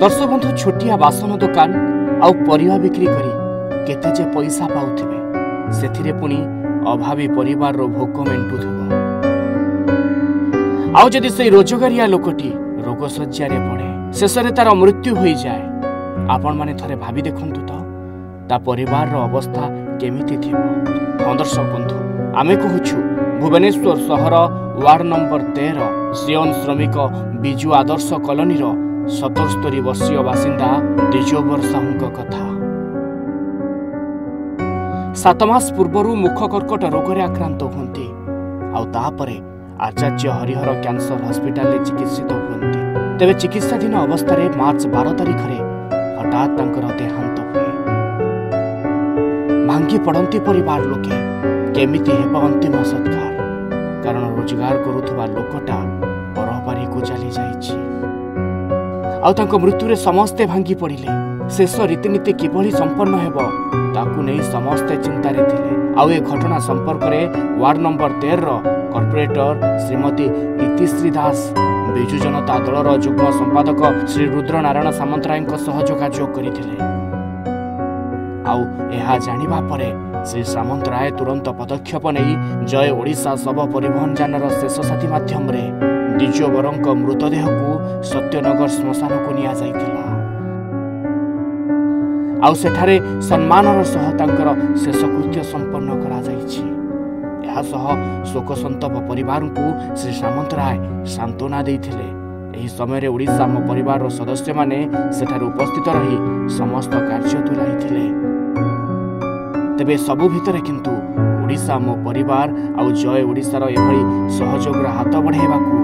ଦର୍ଶକ ବନ୍ଧୁ ଛୋଟିଆ ବାସନ ଦୋକାନ ଆଉ ପରିବା ବିକ୍ରି କରି କେତେ ଯେ ପଇସା ପାଉଥିବେ ସେଥିରେ ପୁଣି ଅଭାବୀ ପରିବାରର ଭୋକ ମେଣ୍ଟୁଥିବ। ଆଉ ଯଦି ସେଇ ରୋଜଗାରିଆ ଲୋକଟି ରୋଗ ଶଯ୍ୟାରେ ପଡ଼େ ଶେଷରେ ତାର ମୃତ୍ୟୁ ହୋଇଯାଏ ଆପଣମାନେ ଥରେ ଭାବି ଦେଖନ୍ତୁ ତ ତା ପରିବାରର ଅବସ୍ଥା କେମିତି ଥିବ? ହଁ ଦର୍ଶକ ବନ୍ଧୁ ଆମେ କହୁଛୁ ଭୁବନେଶ୍ୱର ସହର ୱାର୍ଡ ନମ୍ବର ତେର ସିଅନ ଶ୍ରମିକ ବିଜୁ ଆଦର୍ଶ କଲୋନୀର ସତସ୍ତରୀ ବର୍ଷୀୟ ବାସିନ୍ଦା ଦ୍ୱିଜୋବର ସାହୁଙ୍କ କଥା ସାତ ମାସ ପୂର୍ବରୁ ମୁଖ କର୍କଟ ରୋଗରେ ଆକ୍ରାନ୍ତ ହୁଅନ୍ତି ଆଉ ତାପରେ ଆଚାର୍ଯ୍ୟ ହରିହର କ୍ୟାନ୍ସର ହସ୍ପିଟାଲରେ ଚିକିତ୍ସିତ ହୁଅନ୍ତି ତେବେ ଚିକିତ୍ସାଧୀନ ଅବସ୍ଥାରେ ମାର୍ଚ୍ଚ ବାର ତାରିଖରେ ହଠାତ୍ ତାଙ୍କର ଦେହାନ୍ତ ହୁଏ ଭାଙ୍ଗି ପଡ଼ନ୍ତି ପରିବାର ଲୋକେ କେମିତି ହେବ ଅନ୍ତିମ ସତ୍କାର କାରଣ ରୋଜଗାର କରୁଥିବା ଲୋକଟା ପରପାରିକୁ ଚାଲିଯାଇଛି ଆଉ ତାଙ୍କ ମୃତ୍ୟୁରେ ସମସ୍ତେ ଭାଙ୍ଗି ପଡ଼ିଲେ। ଶେଷ ରୀତିନୀତି କିଭଳି ସମ୍ପନ୍ନ ହେବ ତାକୁ ନେଇ ସମସ୍ତେ ଚିନ୍ତାରେ ଥିଲେ। ଆଉ ଏ ଘଟଣା ସମ୍ପର୍କରେ ୱାର୍ଡ ନମ୍ବର ତେରର କର୍ପୋରେଟର ଶ୍ରୀମତୀ ଇତିଶ୍ରୀ ଦାସ ବିଜୁ ଜନତା ଦଳର ଯୁଗ୍ମ ସମ୍ପାଦକ ଶ୍ରୀ ରୁଦ୍ର ନାରାୟଣ ସାମନ୍ତରାୟଙ୍କ ସହ ଯୋଗାଯୋଗ କରିଥିଲେ। ଆଉ ଏହା ଜାଣିବା ପରେ ଶ୍ରୀ ସାମନ୍ତରାୟ ତୁରନ୍ତ ପଦକ୍ଷେପ ନେଇ ଜୟ ଓଡ଼ିଶା ଶବ ପରିବହନ ଯାନର ଶେଷ ସାଥୀ ମାଧ୍ୟମରେ ଦ୍ୱିଜବରଙ୍କ ମୃତଦେହକୁ ସତ୍ୟନଗର ଶ୍ମଶାନକୁ ନିଆଯାଇଥିଲା। ଆଉ ସେଠାରେ ସମ୍ମାନର ସହ ତାଙ୍କର ଶେଷକୃତ୍ୟ ସମ୍ପନ୍ନ କରାଯାଇଛି। ଏହା ସହ ଶୋକସନ୍ତପ ପରିବାରଙ୍କୁ ଶ୍ରୀ ସାମନ୍ତରାୟ ସାନ୍ତ୍ୱନା ଦେଇଥିଲେ। ଏହି ସମୟରେ ଓଡ଼ିଶା ଆମ ପରିବାରର ସଦସ୍ୟମାନେ ସେଠାରେ ଉପସ୍ଥିତ ରହି ସମସ୍ତ କାର୍ଯ୍ୟ ତୁଲାଇଥିଲେ। ତେବେ ସବୁ ଭିତରେ କିନ୍ତୁ ଓଡ଼ିଶା ମୋ ପରିବାର ଆଉ ଜୟ ଓଡ଼ିଶାର ଏଭଳି ସହଯୋଗର ହାତ ବଢ଼ାଇବାକୁ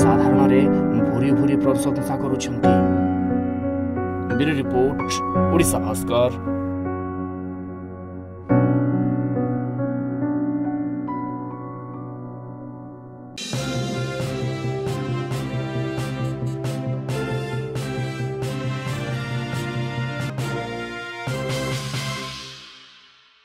ସାଧାରଣରେ ଭୁରି ଭୁରି ପ୍ରଶଂସା କରୁଛନ୍ତି। ରିପୋର୍ଟ ଓଡ଼ିଶା ଭାସ୍କର।